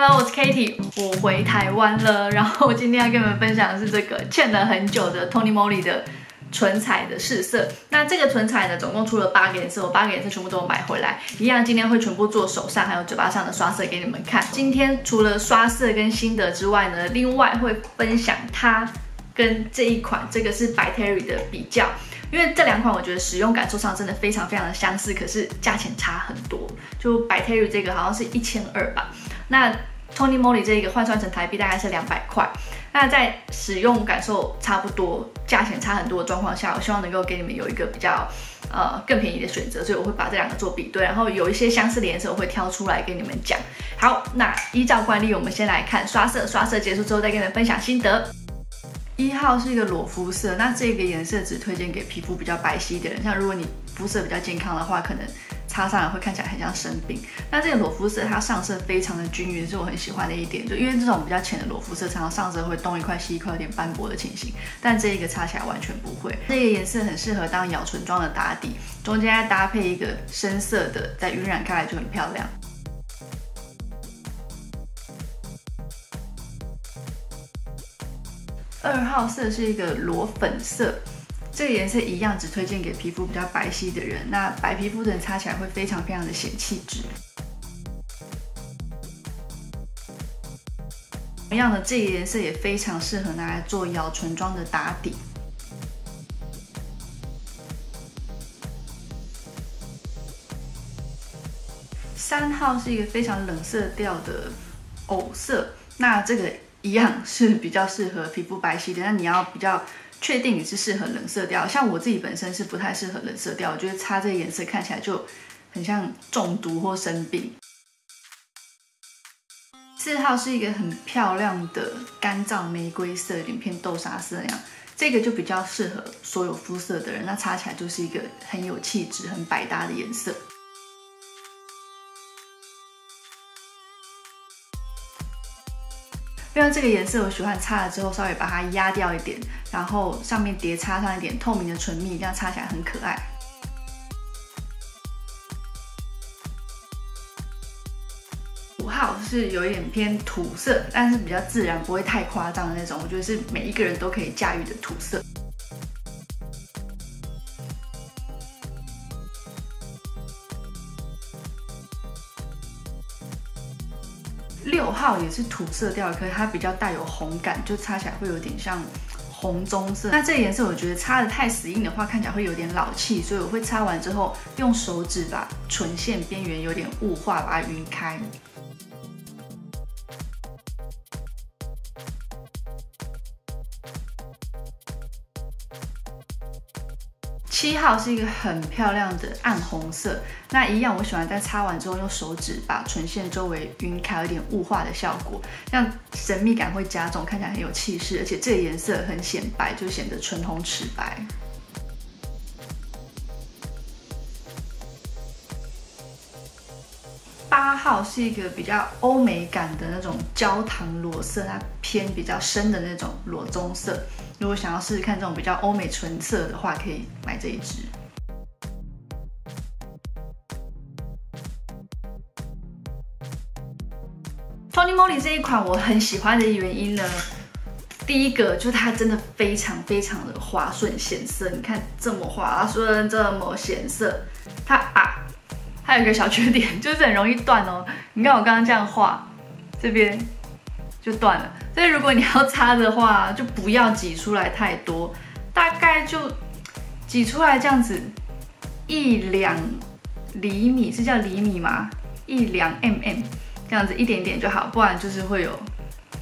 Hello，我是 Katie，我回台湾了。然后今天要跟你们分享的是这个欠了很久的 Tony Moly 的唇彩的试色。那这个唇彩呢，总共出了八个颜色，我八个颜色全部都买回来，一样今天会全部做手上还有嘴巴上的刷色给你们看。今天除了刷色跟心得之外呢，另外会分享它跟这一款，这个是 By Terry 的比较。因为这两款我觉得使用感受上真的非常非常的相似，可是价钱差很多。就 By Terry 这个好像是一千二吧。那 Tony Moly 这个换算成台币大概是两百块，那在使用感受差不多、价钱差很多的状况下，我希望能够给你们有一个比较呃更便宜的选择，所以我会把这两个做比对，然后有一些相似的颜色我会挑出来跟你们讲。好，那依照惯例，我们先来看刷色，刷色结束之后再跟你们分享心得。一号是一个裸肤色，那这个颜色只推荐给皮肤比较白皙的人，像如果你肤色比较健康的话，可能。擦上来会看起来很像生病。那这个裸肤色它上色非常的均匀，是我很喜欢的一点。就因为这种比较浅的裸肤色，常常上色会东一块西一块，有点斑驳的情形。但这一个擦起来完全不会。这个颜色很适合当咬唇妆的打底，中间再搭配一个深色的，再晕染开来就很漂亮。二号色是一个裸粉色。这个颜色一样，只推荐给皮肤比较白皙的人。那白皮肤的人擦起来会非常非常的显气质。同样的，这个颜色也非常适合拿来做咬唇妆的打底。三号是一个非常冷色调的藕色，那这个一样是比较适合皮肤白皙的。那你要比较。确定你是适合冷色调，像我自己本身是不太适合冷色调，我觉得擦这个颜色看起来就很像中毒或生病。四号是一个很漂亮的干燥玫瑰色，有点偏豆沙色那样，这个就比较适合所有肤色的人，那擦起来就是一个很有气质、很百搭的颜色。因为这个颜色我喜欢擦了之后稍微把它压掉一点，然后上面叠擦上一点透明的唇蜜，这样擦起来很可爱。五号是有一点偏土色，但是比较自然，不会太夸张的那种，我觉得是每一个人都可以驾驭的土色。六号也是土色调，可是它比较带有红感，就擦起来会有点像红棕色。那这个颜色我觉得擦的太死硬的话，看起来会有点老气，所以我会擦完之后用手指把唇线边缘有点雾化，把它晕开。七号是一个很漂亮的暗红色，那一样我喜欢在擦完之后用手指把唇线周围晕开，有点雾化的效果，让神秘感会加重，看起来很有气势，而且这个颜色很显白，就显得唇红齿白。八号是一个比较欧美感的那种焦糖裸色，它偏比较深的那种裸棕色。如果想要试试看这种比较欧美纯色的话，可以买这一支。Tony Moly 这一款我很喜欢的原因呢，第一个就是它真的非常非常的滑顺显色，你看这么滑顺，这么显色，它啊。有一个小缺点，就是很容易断哦。你看我刚刚这样画，这边就断了。所以如果你要擦的话，就不要挤出来太多，大概就挤出来这样子一两厘米，是叫厘米吗？一两 mm 这样子一点点就好，不然就是会有。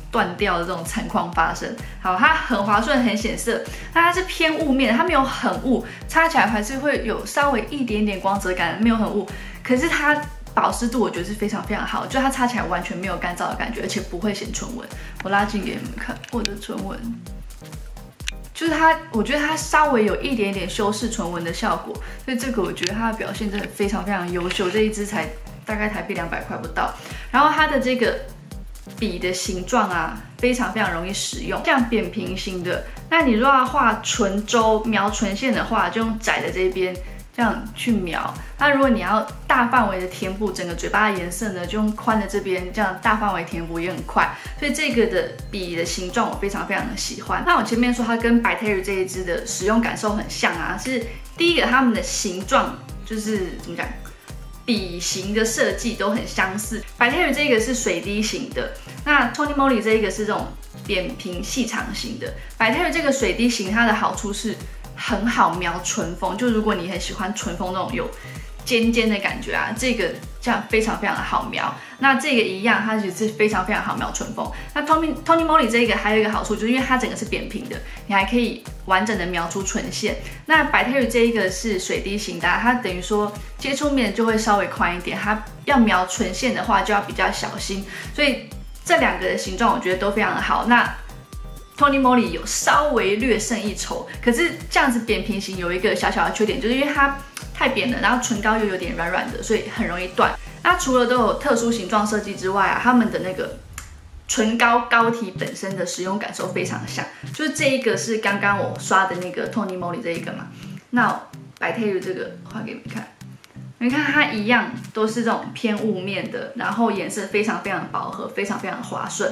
断掉的这种情况发生，好，它很滑顺，很显色，那它是偏雾面，它没有很雾，擦起来还是会有稍微一点点光泽感，没有很雾，可是它保湿度我觉得是非常非常好，就它擦起来完全没有干燥的感觉，而且不会显唇纹。我拉近给你们看我的唇纹，就是它，我觉得它稍微有一点点修饰唇纹的效果，所以这个我觉得它的表现真的非常非常优秀，这一支才大概台币两百块不到，然后它的这个。笔的形状啊，非常非常容易使用，这样扁平型的。那你如果要画唇周描唇线的话，就用窄的这边这样去描。那如果你要大范围的填补整个嘴巴的颜色呢，就用宽的这边这样大范围填补也很快。所以这个的笔的形状我非常非常的喜欢。那我前面说它跟 By Terry 这一支的使用感受很像啊，是第一个它们的形状就是怎么讲，笔形的设计都很相似。By Terry 这个是水滴型的，那 Tony Molly 这一个是这种扁平细长型的。By Terry 这个水滴型它的好处是。很好描唇峰，就如果你很喜欢唇峰那种有尖尖的感觉啊，这个这样非常非常的好描。那这个一样，它也是非常非常好描唇峰。那 Tony Tony Moly 这个还有一个好处，就是因为它整个是扁平的，你还可以完整的描出唇线。那 By Terry 这一个是水滴型的，它等于说接触面就会稍微宽一点，它要描唇线的话就要比较小心。所以这两个的形状我觉得都非常的好。那 Tony Moly 有稍微略胜一筹，可是这样子扁平型有一个小小的缺点，就是因为它太扁了，然后唇膏又有点软软的，所以很容易断。那除了都有特殊形状设计之外啊，他们的那个唇膏膏体本身的使用感受非常像，就是这一个是刚刚我刷的那个 Tony Moly 这一个嘛，那白泰瑞这个画给你们看，你看它一样都是这种偏雾面的，然后颜色非常非常饱和，非常非常的滑顺，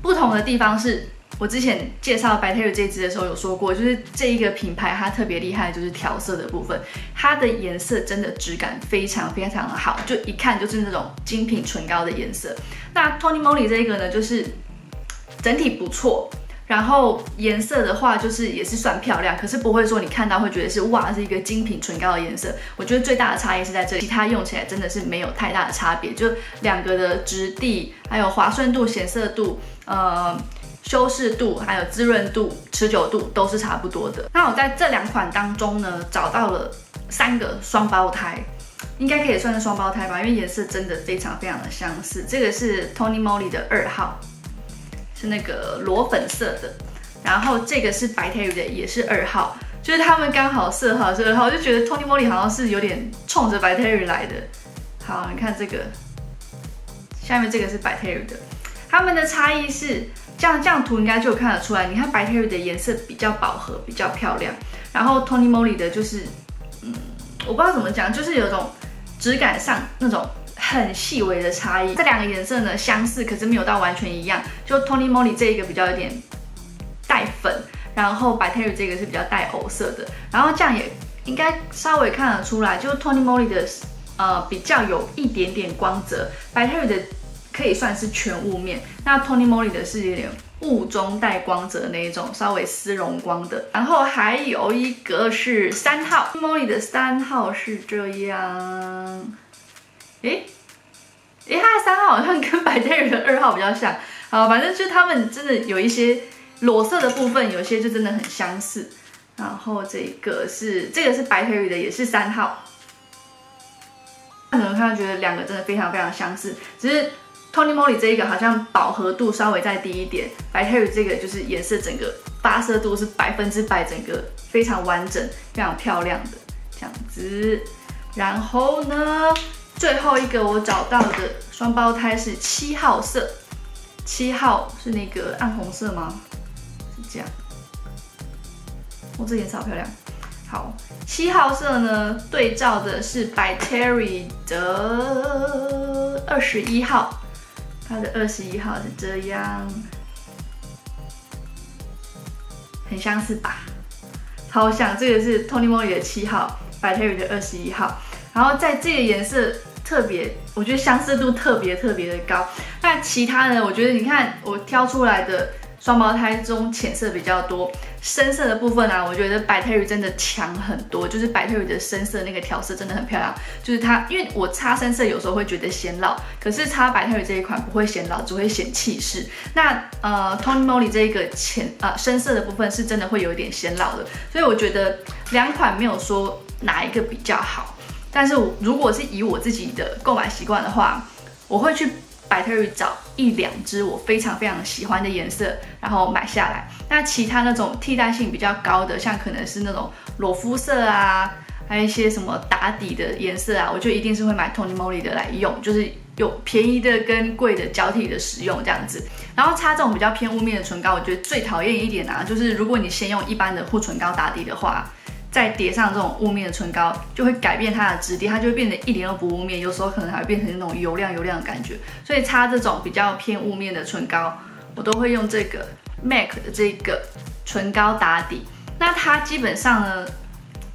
不同的地方是。我之前介绍白 Terry 这支的时候有说过，就是这一个品牌它特别厉害就是调色的部分，它的颜色真的质感非常非常的好，就一看就是那种精品唇膏的颜色。那 Tony Moly 这个呢，就是整体不错，然后颜色的话就是也是算漂亮，可是不会说你看到会觉得是哇是一个精品唇膏的颜色。我觉得最大的差异是在这里，其他用起来真的是没有太大的差别，就两个的质地还有滑顺度、显色度，呃。修饰度、还有滋润度、持久度都是差不多的。那我在这两款当中呢，找到了三个双胞胎，应该可以算是双胞胎吧，因为颜色真的非常非常的相似。这个是 Tony Moly 的二号，是那个裸粉色的，然后这个是白 Terry 的，也是二号，就是他们刚好色号是二号，就觉得 Tony Moly 好像是有点冲着白 Terry 来的。好，你看这个，下面这个是白 Terry 的，他们的差异是。这样这样涂应该就看得出来，你看白 Terry 的颜色比较饱和，比较漂亮，然后 Tony Moly 的就是，嗯，我不知道怎么讲，就是有种质感上那种很细微的差异。这两个颜色呢相似，可是没有到完全一样。就 Tony Moly 这一个比较有点带粉，然后白 Terry 这个是比较带藕色的，然后这样也应该稍微看得出来，就 Tony Moly 的呃比较有一点点光泽，白 Terry 的。可以算是全雾面，那 Tony Moly 的是有点雾中带光泽那一种，稍微丝绒光的。然后还有一个是三号，Moly 的三号是这样。诶诶，它的三号好像跟白 Terry 的二号比较像。好，反正就他们真的有一些裸色的部分，有些就真的很相似。然后这个是这个是白 Terry 的，也是三号。可能看觉得两个真的非常非常相似，只是。Tony Moly 这一个好像饱和度稍微再低一点，白 Terry 这个就是颜色整个发色度是百分之百，整个非常完整、非常漂亮的这样子。然后呢，最后一个我找到的双胞胎是七号色，七号是那个暗红色吗？是这样。哦，这颜色好漂亮。好，七号色呢对照的是白 Terry 的二十一号。它的二十一号是这样，很相似吧？超像，这个是 Tony Moly 的七号，By Terry 的二十一号。然后在这个颜色特别，我觉得相似度特别特别的高。那其他的，我觉得你看我挑出来的。双胞胎中浅色比较多，深色的部分啊，我觉得白 Terry 真的强很多。就是白 Terry 的深色那个调色真的很漂亮。就是它，因为我擦深色有时候会觉得显老，可是擦白 Terry 这一款不会显老，只会显气势。那呃，Tony Moly 这一个浅啊深色的部分是真的会有一点显老的。所以我觉得两款没有说哪一个比较好，但是如果是以我自己的购买习惯的话，我会去。白 Terry 找一两支我非常非常喜欢的颜色，然后买下来。那其他那种替代性比较高的，像可能是那种裸肤色啊，还有一些什么打底的颜色啊，我就一定是会买 Tony Moly 的来用，就是有便宜的跟贵的交替的使用这样子。然后擦这种比较偏雾面的唇膏，我觉得最讨厌一点啊，就是如果你先用一般的护唇膏打底的话，再叠上这种雾面的唇膏，就会改变它的质地，它就会变得一点都不雾面，有时候可能还会变成那种油亮油亮的感觉。所以擦这种比较偏雾面的唇膏，我都会用这个 MAC 的这个唇膏打底。那它基本上呢，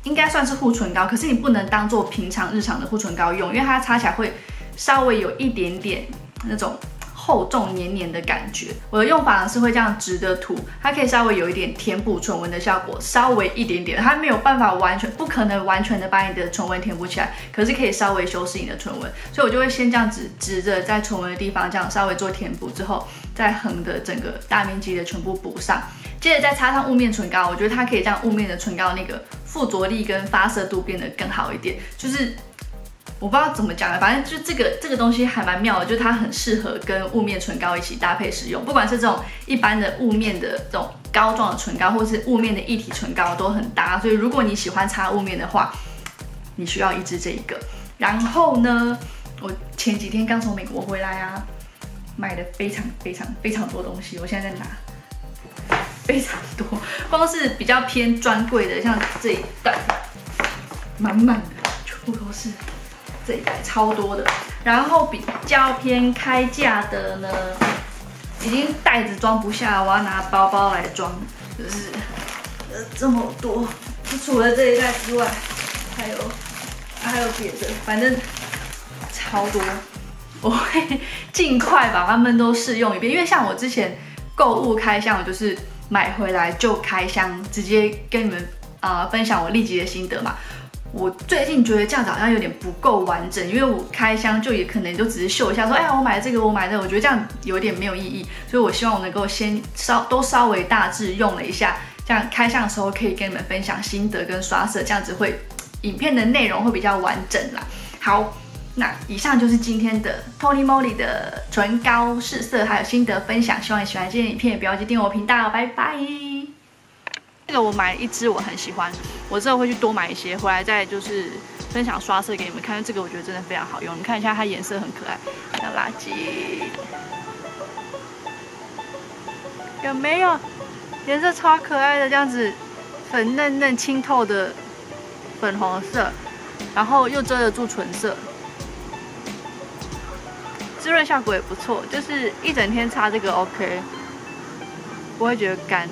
应该算是护唇膏，可是你不能当做平常日常的护唇膏用，因为它擦起来会稍微有一点点那种。厚重黏黏的感觉，我的用法呢是会这样直的涂，它可以稍微有一点填补唇纹的效果，稍微一点点，它没有办法完全，不可能完全的把你的唇纹填补起来，可是可以稍微修饰你的唇纹，所以我就会先这样子直着在唇纹的地方这样稍微做填补之后，再横的整个大面积的全部补上，接着再擦上雾面唇膏，我觉得它可以让雾面的唇膏那个附着力跟发色度变得更好一点，就是。我不知道怎么讲了反正就这个这个东西还蛮妙的，就它很适合跟雾面唇膏一起搭配使用，不管是这种一般的雾面的这种膏状的唇膏，或是雾面的一体唇膏都很搭。所以如果你喜欢擦雾面的话，你需要一支这一个。然后呢，我前几天刚从美国回来啊，买的非常非常非常多东西，我现在在拿，非常多，光是比较偏专柜的，像这一袋，满满的，全部都是。这一袋超多的，然后比较偏开价的呢，已经袋子装不下，我要拿包包来装，就是呃这么多，除了这一袋之外，还有还有别的，反正超多，我会尽快把它们都试用一遍，因为像我之前购物开箱，我就是买回来就开箱，直接跟你们啊分享我立即的心得嘛。我最近觉得这样子好像有点不够完整，因为我开箱就也可能就只是秀一下，说哎呀我买这个我买这个，我觉得这样有点没有意义，所以我希望我能够先稍都稍微大致用了一下，这样开箱的时候可以跟你们分享心得跟刷色，这样子会影片的内容会比较完整啦。好，那以上就是今天的 Tony Moly 的唇膏试色还有心得分享，希望你喜欢今天影片，也不要忘记订阅我频道，拜拜。这个我买了一支，我很喜欢，我之后会去多买一些，回来再就是分享刷色给你们看。这个我觉得真的非常好用，你看一下它颜色很可爱，像垃圾，有没有？颜色超可爱的，这样子粉嫩嫩、清透的粉红色，然后又遮得住唇色，滋润效果也不错，就是一整天擦这个 OK，不会觉得干。